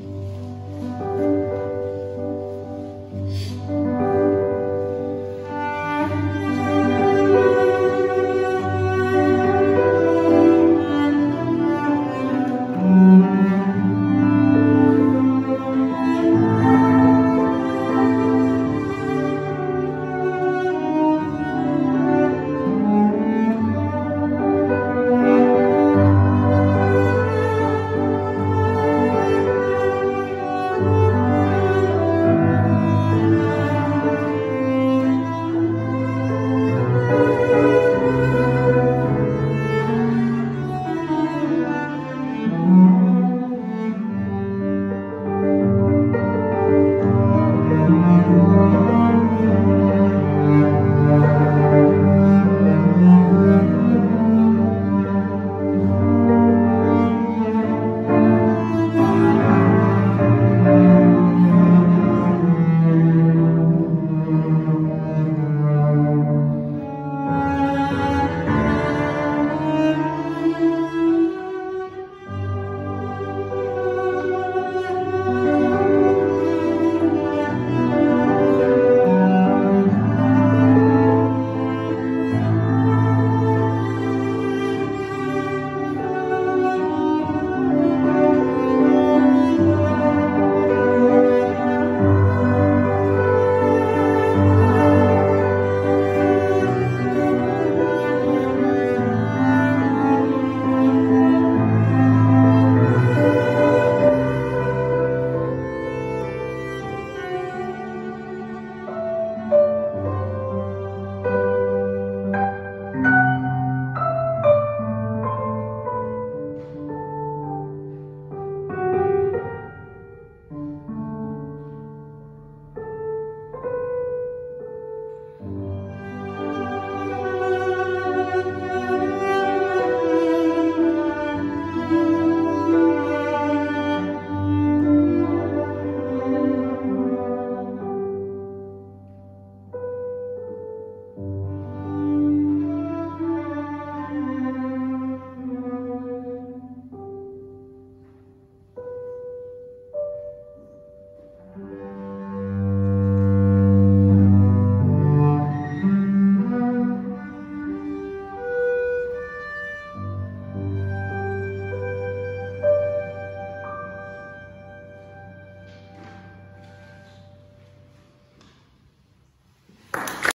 you